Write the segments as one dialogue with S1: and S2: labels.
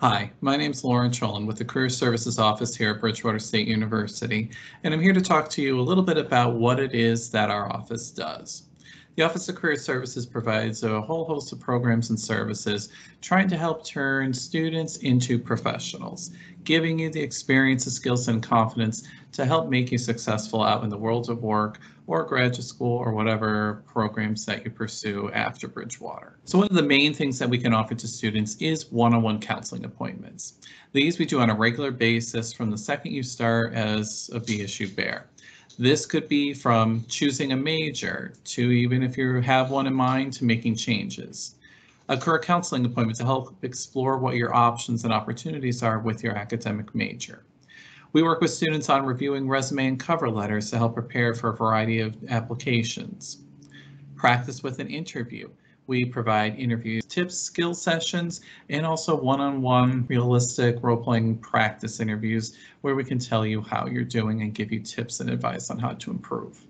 S1: Hi, my name is Lauren Troland with the Career Services Office here at Bridgewater State University, and I'm here to talk to you a little bit about what it is that our office does. The Office of Career Services provides a whole host of programs and services trying to help turn students into professionals, giving you the experiences, skills, and confidence to help make you successful out in the world of work or graduate school or whatever programs that you pursue after Bridgewater. So one of the main things that we can offer to students is one-on-one counseling appointments. These we do on a regular basis from the second you start as a BSU Bear. This could be from choosing a major to even if you have one in mind to making changes. A career counseling appointment to help explore what your options and opportunities are with your academic major. We work with students on reviewing resume and cover letters to help prepare for a variety of applications. Practice with an interview we provide interviews, tips, skill sessions, and also one-on-one realistic role-playing practice interviews where we can tell you how you're doing and give you tips and advice on how to improve.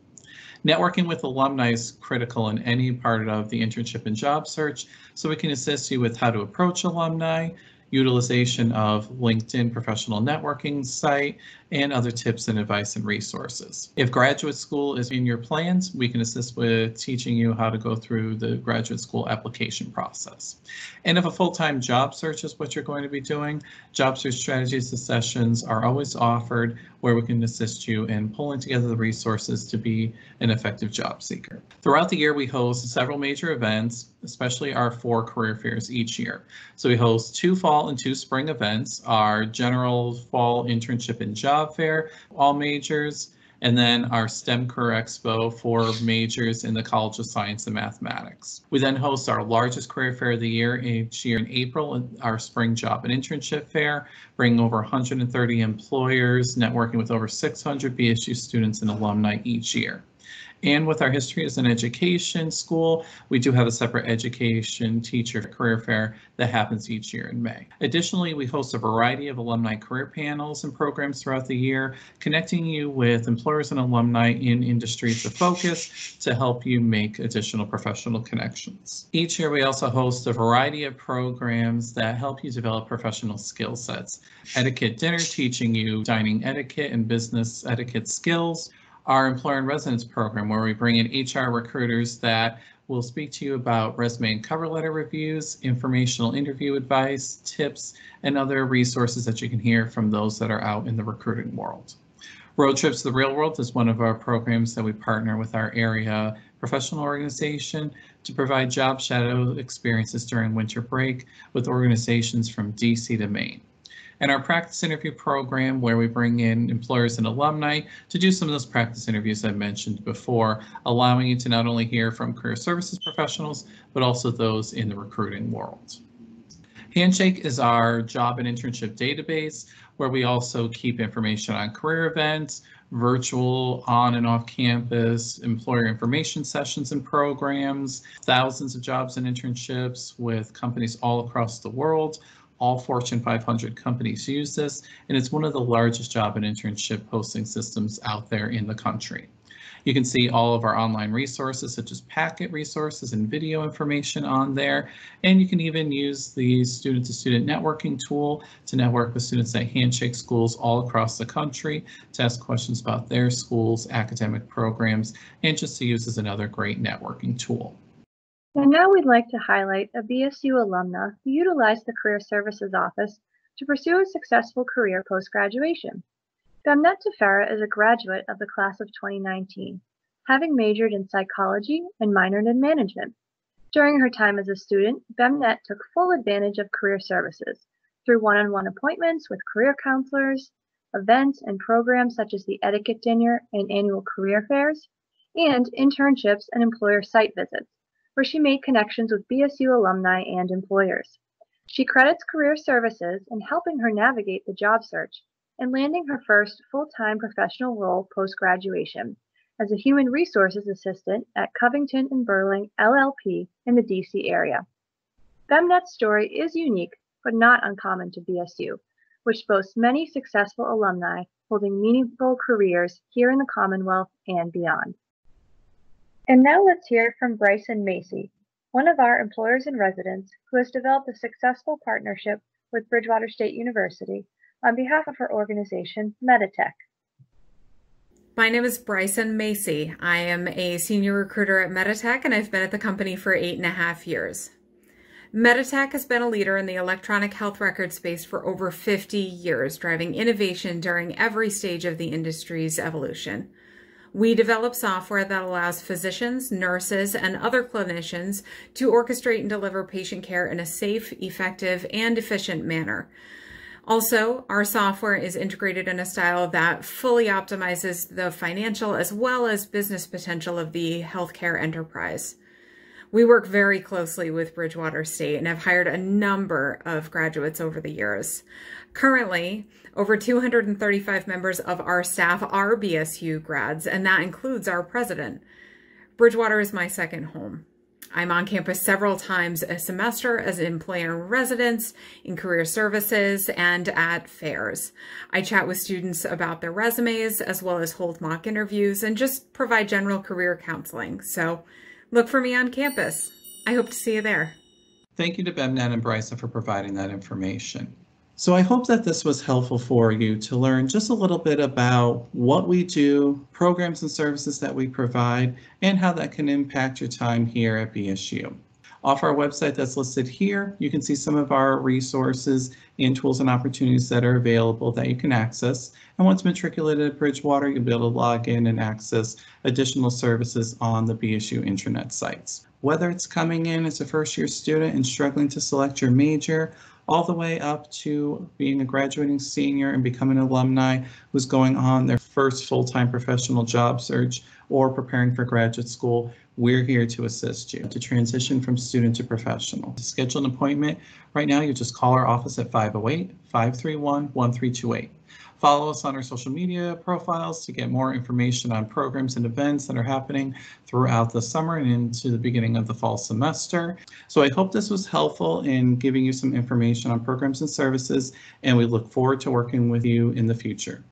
S1: Networking with alumni is critical in any part of the internship and job search, so we can assist you with how to approach alumni, utilization of LinkedIn professional networking site, and other tips and advice and resources. If graduate school is in your plans, we can assist with teaching you how to go through the graduate school application process. And if a full-time job search is what you're going to be doing, job search strategies and sessions are always offered where we can assist you in pulling together the resources to be an effective job seeker. Throughout the year, we host several major events, especially our four career fairs each year. So we host two fall and two spring events, our general fall internship and job fair, all majors, and then our STEM Career Expo for majors in the College of Science and Mathematics. We then host our largest career fair of the year each year in April, our Spring Job and Internship Fair, bringing over 130 employers, networking with over 600 BSU students and alumni each year. And with our history as an education school, we do have a separate education teacher career fair that happens each year in May. Additionally, we host a variety of alumni career panels and programs throughout the year, connecting you with employers and alumni in industries of focus to help you make additional professional connections. Each year, we also host a variety of programs that help you develop professional skill sets. Etiquette dinner, teaching you dining etiquette and business etiquette skills, our employer and residence program where we bring in HR recruiters that will speak to you about resume and cover letter reviews, informational interview advice, tips, and other resources that you can hear from those that are out in the recruiting world. Road Trips to the Real World is one of our programs that we partner with our area professional organization to provide job shadow experiences during winter break with organizations from DC to Maine and our practice interview program where we bring in employers and alumni to do some of those practice interviews I mentioned before, allowing you to not only hear from career services professionals, but also those in the recruiting world. Handshake is our job and internship database where we also keep information on career events, virtual on and off campus employer information sessions and programs, thousands of jobs and internships with companies all across the world, all Fortune 500 companies use this, and it's one of the largest job and internship posting systems out there in the country. You can see all of our online resources such as packet resources and video information on there. And you can even use the student to student networking tool to network with students at Handshake schools all across the country to ask questions about their schools, academic programs, and just to use as another great networking tool.
S2: And now we'd like to highlight a BSU alumna who utilized the Career Services Office to pursue a successful career post-graduation. Bemnet Tefera is a graduate of the class of 2019, having majored in psychology and minored in management. During her time as a student, Bemnet took full advantage of career services through one-on-one appointments with career counselors, events and programs such as the Etiquette Dinner and annual career fairs, and internships and employer site visits where she made connections with BSU alumni and employers. She credits career services in helping her navigate the job search and landing her first full-time professional role post-graduation as a human resources assistant at Covington and Burling LLP in the DC area. Bemnet's story is unique but not uncommon to BSU, which boasts many successful alumni holding meaningful careers here in the Commonwealth and beyond. And now let's hear from Bryson Macy, one of our employers in residence who has developed a successful partnership with Bridgewater State University on behalf of her organization, Meditech.
S3: My name is Bryson Macy. I am a senior recruiter at Meditech and I've been at the company for eight and a half years. Meditech has been a leader in the electronic health record space for over 50 years, driving innovation during every stage of the industry's evolution. We develop software that allows physicians, nurses, and other clinicians to orchestrate and deliver patient care in a safe, effective, and efficient manner. Also, our software is integrated in a style that fully optimizes the financial as well as business potential of the healthcare enterprise. We work very closely with Bridgewater State and have hired a number of graduates over the years. Currently, over 235 members of our staff are BSU grads, and that includes our president. Bridgewater is my second home. I'm on campus several times a semester as an employee residence, in career services, and at fairs. I chat with students about their resumes as well as hold mock interviews and just provide general career counseling. So look for me on campus. I hope to see you there.
S1: Thank you to Bemnet and Bryson for providing that information. So I hope that this was helpful for you to learn just a little bit about what we do, programs and services that we provide, and how that can impact your time here at BSU. Off our website that's listed here, you can see some of our resources and tools and opportunities that are available that you can access. And once matriculated at Bridgewater, you'll be able to log in and access additional services on the BSU intranet sites. Whether it's coming in as a first year student and struggling to select your major, all the way up to being a graduating senior and becoming an alumni who's going on their first full-time professional job search or preparing for graduate school, we're here to assist you to transition from student to professional. To schedule an appointment, right now you just call our office at 508-531-1328. Follow us on our social media profiles to get more information on programs and events that are happening throughout the summer and into the beginning of the fall semester. So I hope this was helpful in giving you some information on programs and services, and we look forward to working with you in the future.